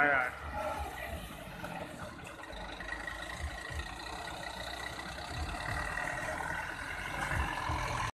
all right.